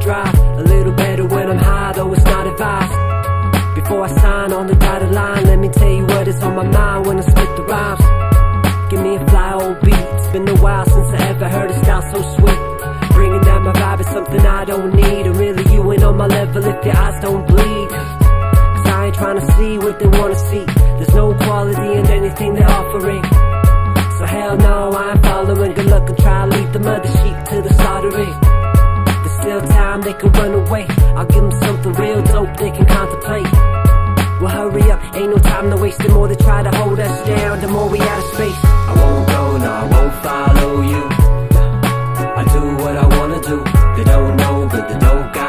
drive A little better when I'm high, though it's not advised. Before I sign on the dotted line Let me tell you what is on my mind when I spit the rhymes. Give me a fly old beat. It's been a while since I ever heard a style so sweet. Bringing down my vibe is something I don't need. And really you ain't on my level if your eyes don't bleed. Cause I ain't trying to see what they wanna see. There's no quality in anything they're offering. So hell no, I ain't following. Good luck and try to lead the mother sheep to the slaughtering Still time they can run away. I'll give them something real dope they can contemplate. Well, hurry up, ain't no time to waste. The more they try to hold us down, the more we out of space. I won't go, no, I won't follow you. I do what I wanna do. They don't know, but they don't got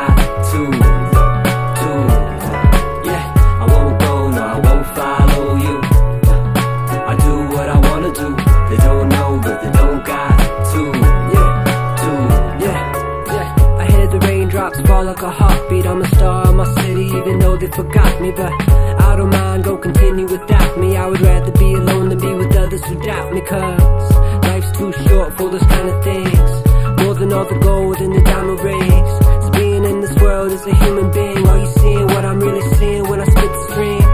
raindrops fall like a heartbeat. I'm a star in my city, even though they forgot me. But I don't mind, go continue without me. I would rather be alone than be with others who doubt me. Cause life's too short for those kind of things. More than all the gold and the diamond rings. So being in this world as a human being, are you seeing what I'm really seeing when I spit the stream?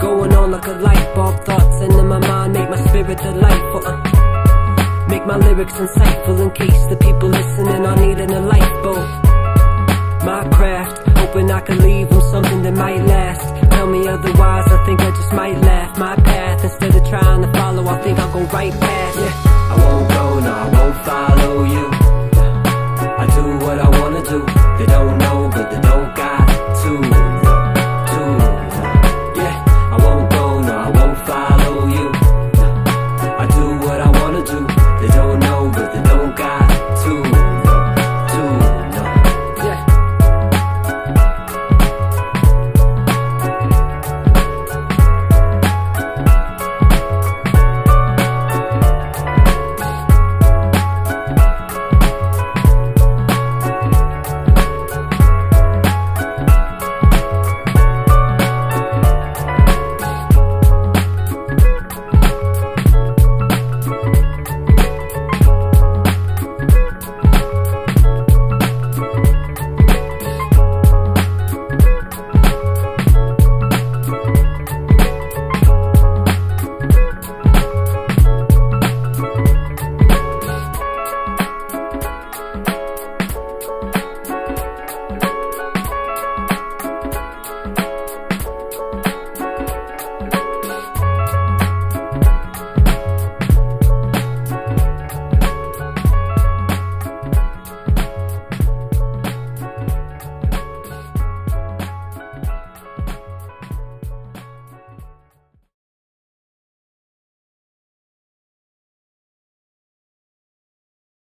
Going on like a light bulb, thoughts into my mind make my spirit delightful. Uh. Make my lyrics insightful in case the people listening are needing a lifeboat. My craft, hoping I can leave them something that might last. Tell me otherwise, I think I just might laugh. My path, instead of trying to follow, I think I'll go right past.